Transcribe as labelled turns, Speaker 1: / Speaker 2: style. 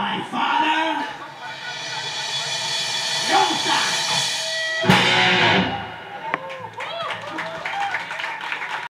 Speaker 1: my father.